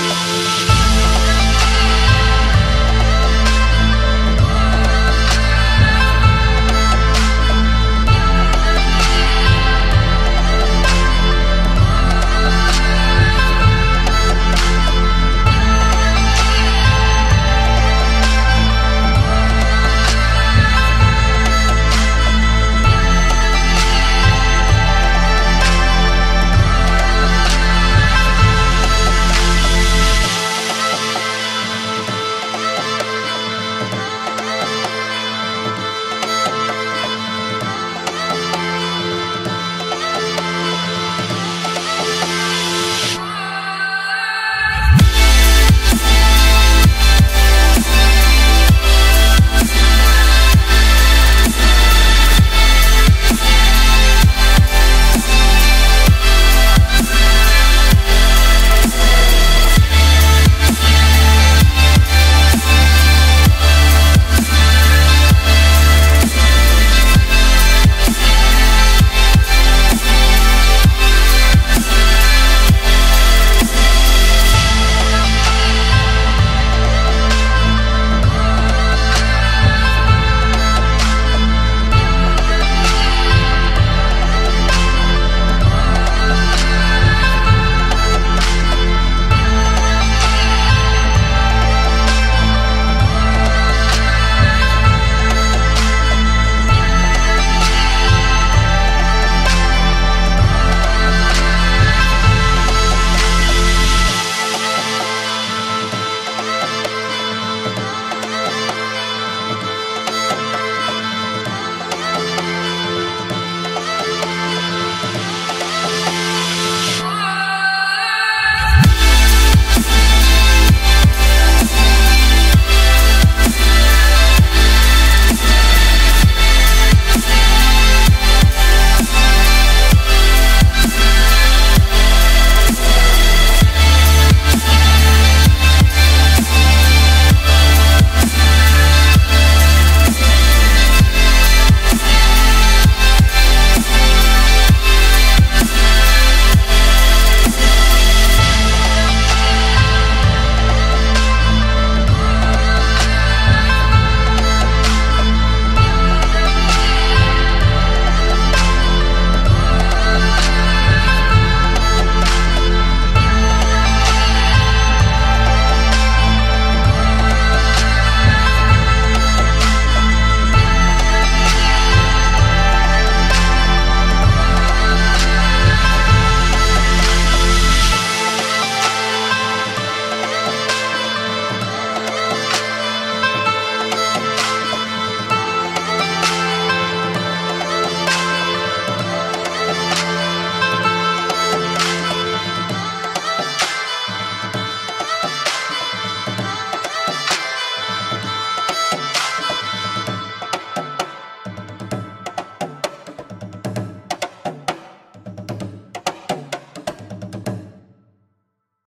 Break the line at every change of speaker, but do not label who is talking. Música